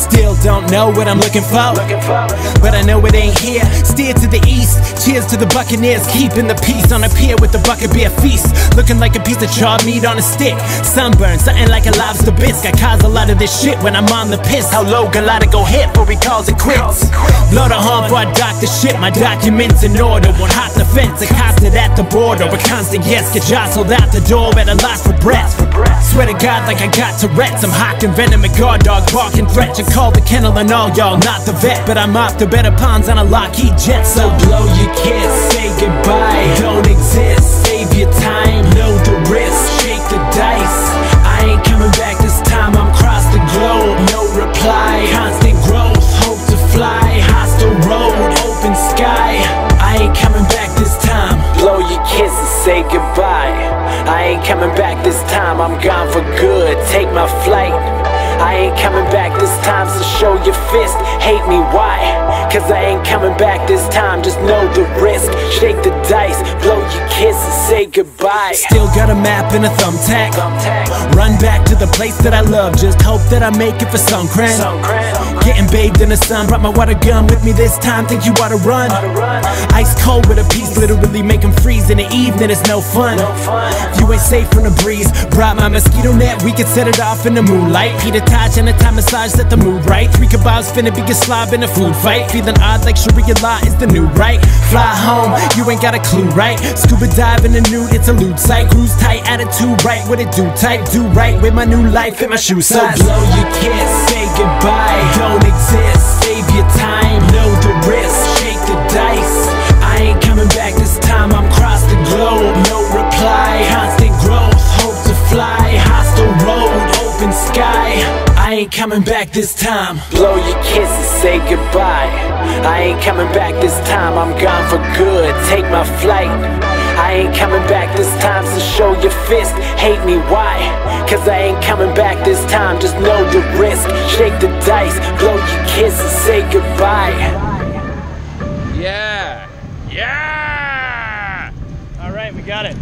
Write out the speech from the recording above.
Still don't know what I'm looking for, but I know it ain't here. Steer to the east, cheers to the Buccaneers, keeping the peace on a pier with the bucket beer feast. Looking like a piece of charred meat on a stick, sunburn, something like a lobster bisque. I cause a lot of this shit when I'm on the piss. How low Galata go hit before he calls it quits. Blow the horn before I dock the shit, my documents in order. One hot defense, accosted at the border. A constant yes, get jostled out the door at a loss for breath. Swear to God, like I got Tourette's. I'm hawking venom and guard dog, barking threat. You call the kennel and all y'all, not the vet. But I'm off the better ponds on a Lockheed jet. So blow your kiss, say goodbye. Don't exist, save your time, know the risk, shake the dice. I ain't coming back this time, I'm cross the globe. No reply, constant growth, hope to fly. Hostile road, open sky. I ain't coming back this time. Blow your kiss and say goodbye. I ain't coming back this time, I'm gone for good. Take my flight. I ain't coming back this time, so show your fist. Hate me, why? Cause I ain't coming back this time, just know the risk. Shake the dice, blow your kiss and say goodbye. Still got a map and a thumbtack. Run back to the place that I love, just hope that I make it for Songkran. Getting bathed in the sun, brought my water gun with me this time, think you oughta run. Ice cold with a piece, literally make 'em freeze in the evening, it's no fun. You ain't safe from the breeze, brought my mosquito net, we could set it off in the moonlight. Peter Taj and a time massage set the mood right. Three kebabs finna be a slob in a food fight. Feeling odd like Sharia law is the new right. Fly home, you ain't got a clue, right? Scuba dive in the nude, it's a lewd sight. Cruise tight, attitude right, what it do type, do right with my new life, fit my shoe size. So blow your kiss, say goodbye, don't exist, save your time, know the risk, shake the dice. I ain't coming back this time, I'm cross the globe, no reply, constant growth, hope to fly, hostile road, open sky. I ain't coming back this time. Blow your kiss and say goodbye. I ain't coming back this time, I'm gone for good. Take my flight. I ain't coming back this time, so show your fist. Hate me, why? Cause I ain't coming back this time, just know the risk. Shake the dice, blow your kiss and say goodbye. Yeah. Yeah. All right, we got it.